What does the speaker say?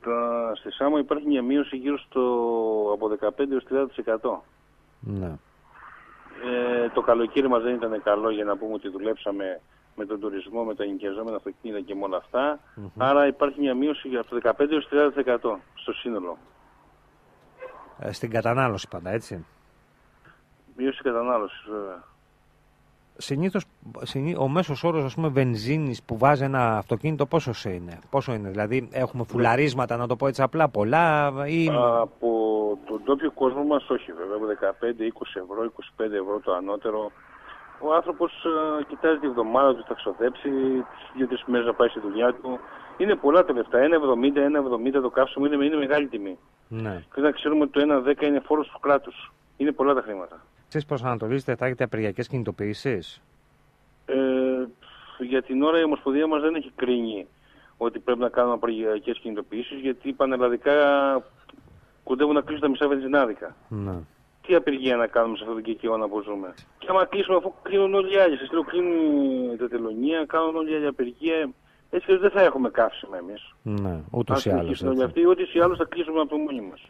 Στα, στη Σάμο υπάρχει μια μείωση γύρω στο από 15 έως 30%. Ναι. Ε, το καλοκαίρι μας δεν ήταν καλό για να πούμε ότι δουλέψαμε με τον τουρισμό, με τα ενοικιαζόμενα αυτοκίνητα και με όλα αυτά. Άρα υπάρχει μια μείωση από το 15 έως 30% στο σύνολο. Ε, στην κατανάλωση πάντα, έτσι. Μείωση κατανάλωσης βέβαια. Συνήθως συνή- ο μέσος όρος ας πούμε βενζίνης που βάζει ένα αυτοκίνητο πόσο είναι, πόσο είναι, δηλαδή έχουμε φουλαρίσματα να το πω έτσι απλά πολλά ή... Από τον τόπιο κόσμο μας όχι βέβαια, από 15, 20 ευρώ, 25 ευρώ το ανώτερο. Ο άνθρωπος ε, κοιτάζει τη βδομάδα του, θα ξοδέψει, τις δύο-τρεις μέρες να πάει στη δουλειά του. Είναι πολλά τα λεφτά, 1,70, 1,70 το καύσιμο είναι, είναι μεγάλη τιμή. Ναι. Πρέπει να ξέρουμε ότι το 1,10 είναι φόρος του κράτους. Είναι πολλά τα χρήματα. Εσείς προσανατολίζετε θα έχετε απεργιακές κινητοποιήσεις; Ε, για την ώρα η Ομοσπονδία μας δεν έχει κρίνει ότι πρέπει να κάνουμε απεργιακές κινητοποιήσεις γιατί πανελλαδικά κοντεύουν να κλείσουν τα μισά βενζινάδικα. Ναι. Τι απεργία να κάνουμε σε αυτόν τον κεκαιώνα που ζούμε; Και άμα κλείσουμε αφού κλείνουν όλοι οι άλλοι. Σας λέω κλείνουν τα τελωνία, κάνουν όλοι οι άλλοι απεργία. Έτσι και δεν θα έχουμε καύσιμα εμείς. Ναι, ούτως ή Αν άλλως. συνεχίσουν όλοι έτσι. αυτοί, ό,τι ή άλλως θα κλείσουμε από μόνοι μας.